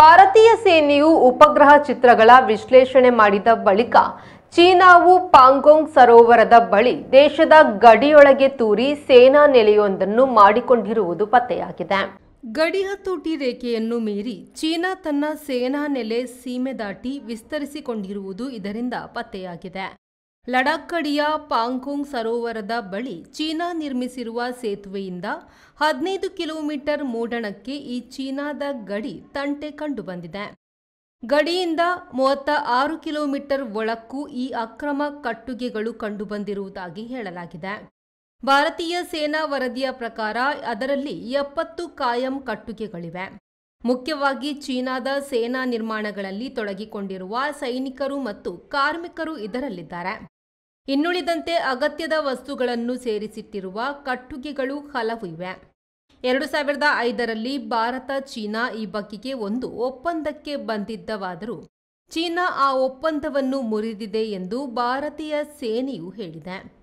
ಭಾರತೀಯ ಸೇನೆಯು ಉಪಗ್ರಹ ಚಿತ್ರಗಳ ವಿಶ್ಲೇಷಣೆ ಮಾಡಿದ ಬಳಿಕ ಚೀನಾವು ಪಾಂಗೋಂಗ್ ಸರೋವರದ ಬಳಿ ದೇಶದ ಗಡಿಯೊಳಗೆ ತೂರಿ ಸೇನಾ ನೆಲೆಯೊಂದನ್ನು ಮಾಡಿಕೊಂಡಿರುವುದು ಪತ್ತೆಯಾಗಿದೆ. ಗಡಿ ಹತೋಟಿ ರೇಖೆಯನ್ನು ಮೀರಿ ಚೀನಾ ತನ್ನ ಸೇನಾ ನೆಲೆ ಸೀಮೆ ದಾಟಿ ವಿಸ್ತರಿಸಿಕೊಂಡಿರುವುದು ಇದರಿಂದ ಪತ್ತೆಯಾಗಿದೆ. ಲಡಾಖ್ ಕಡಿಯ ಸರೋವರದ ಬಳಿ ಚೀನಾ ನಿರ್ಮಿಸಿರುವ ಸೇತುವೆಯಿಂದ ಹದಿನೈದು ಕಿಲೋಮೀಟರ್ ಮೂಡಣಕ್ಕೆ ಈ ಚೀನಾದ ಗಡಿ ತಂಟೆ ಕಂಡುಬಂದಿದೆ. ಗಡಿಯಿಂದ ಮೂವತ್ತ ಆರು ಕಿಲೋಮೀಟರ್ ಒಳಕ್ಕೂ ಈ ಅಕ್ರಮ ಕಟ್ಟುಗೆಗಳು ಕಂಡುಬಂದಿರುವುದಾಗಿ ಹೇಳಲಾಗಿದೆ. ಭಾರತೀಯ ಸೇನಾ ವರದಿಯ ಪ್ರಕಾರ ಅದರಲ್ಲಿ ಎಪ್ಪತ್ತು ಕಾಯಂ ಕಟ್ಟುಗೆಗಳಿವೆ. ಮುಖ್ಯವಾಗಿ ಚೀನಾದ ಸೇನಾ ನಿರ್ಮಾಣಗಳಲ್ಲಿ ತೊಡಗಿಕೊಂಡಿರುವ ಸೈನಿಕರು ಮತ್ತು ಕಾರ್ಮಿಕರು ಇದರಲ್ಲಿದ್ದಾರೆ. ಇನ್ನುಳಿದಂತೆ ಅಗತ್ಯದ ವಸ್ತುಗಳನ್ನು ಸೇರಿಸಿಟ್ಟಿರುವ ಕಟ್ಟುಗೆಗಳು ಹಲವು ಇವೆ. ಎರಡು ಸಾವಿರದ ಐದರಲ್ಲಿ ಭಾರತ ಚೀನಾ ಈ ಬಗೆಗೆ ಒಂದು ಒಪ್ಪಂದಕ್ಕೆ ಬಂದಿದ್ದವಾದರೂ ಚೀನಾ ಆ ಒಪ್ಪಂದವನ್ನು ಮುರಿದಿದೆ ಎಂದು ಭಾರತೀಯ ಸೇನೆಯು ಹೇಳಿದೆ.